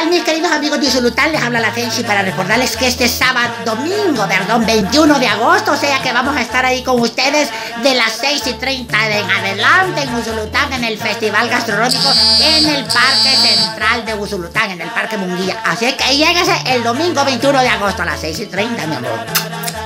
tal mis queridos amigos de Usulután? Les habla la Tenchi para recordarles que este sábado, domingo, perdón, 21 de agosto, o sea que vamos a estar ahí con ustedes de las 6 y 30 de en adelante en Usulután, en el Festival Gastronómico, en el Parque Central de Usulután, en el Parque Munguía. Así que lléguese el domingo 21 de agosto a las 6 y 30, mi amor.